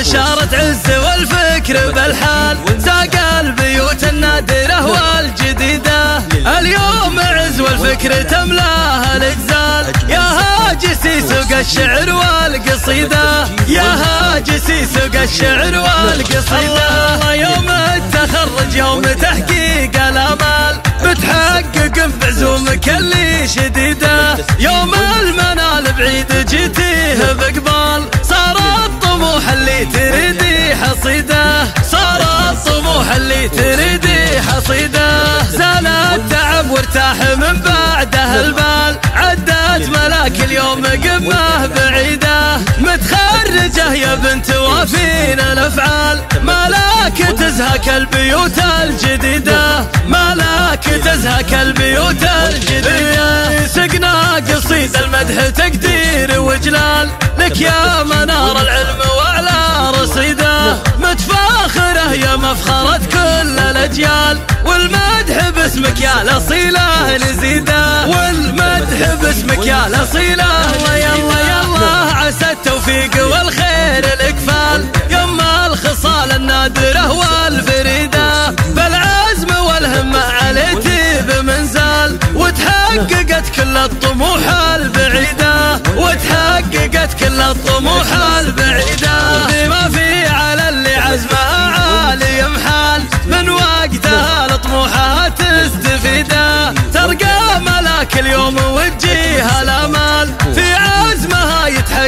بشارة عز والفكر بالحال ساق البيوت النادرة والجديدة اليوم عز والفكر تملاها الإجزال. يا هاجسي سوق الشعر والقصيدة. يا هاجسي سوق الشعر والقصيدة. الله يوم التخرج يوم تحقيق الأمال. بتحقق بعزومك اللي تريدي حصيدة صار الطموح اللي تريدي حصيدة. زال التعب وارتاح من بعده البال عدت ملاك اليوم قمة بعيدة. متخرجة يا بنت وافين الأفعال ملاك تزهك البيوت الجديدة. ملاك تزهك البيوت الجديدة. سقنا قصيد المدح تقدير وجلال لك يا منار العلم رصيده متفاخره يا مفخرة كل الأجيال. والمدح باسمك يا الاصيله نزيده والمدح باسمك يا الاصيله الله يلا يلا عسى التوفيق والخير الاقفال يما الخصال النادره والفريده بالعزم والهمه عليتي بمنزال. وتحققت كل الطموح البعيدة. وتحققت كل الطموح البعيدة.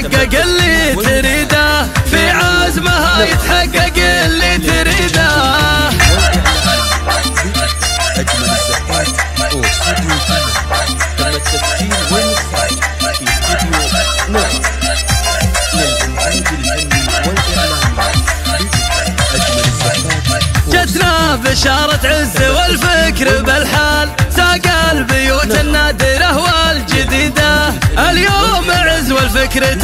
يتحقق اللي تريده. في عزمها يتحقق اللي جتنا بشارة عز والفكر بالحال. ساق البيوت النادرة والجديدة. اليوم عز والفكر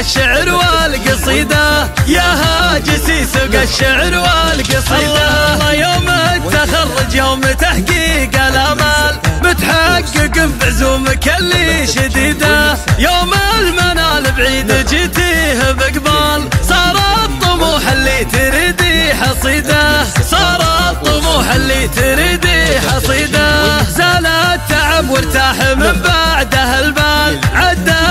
الشعر والقصيدة يا هاجسي سوق الشعر والقصيدة. الله يوم التخرج يوم تحقيق الأمال. متحقق بعزومك اللي شديدة. يوم المنال بعيد جيتيه بقبال. صار الطموح اللي تريدي حصيدة. صار الطموح اللي تريدي حصيدة. زال التعب وارتاح من بعده البال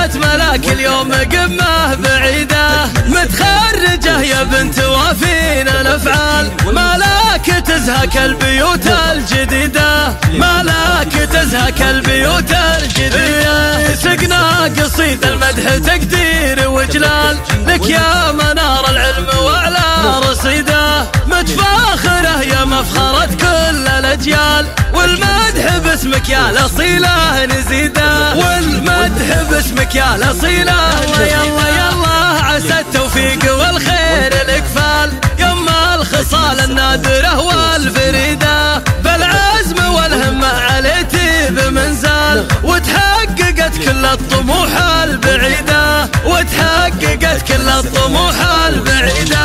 عدت ملاك اليوم قمة بعيدة. متخرجة يا بنت وافين الأفعال. ملاك تزهك البيوت الجديدة. ملاك تزهك البيوت الجديدة. سقنا قصيد المدح تقدير وجلال. لك يا منار مفخره كل الأجيال والمدح باسمك يا الاصيله نزيدة. والمدح باسمك يا الاصيله يلا يلا عسى التوفيق والخير الاقفال يما الخصال النادره والفريده بالعزم والهمه عليتي بمنزال وتحققت كل الطموح البعيدة. وتحققت كل الطموح البعيدة.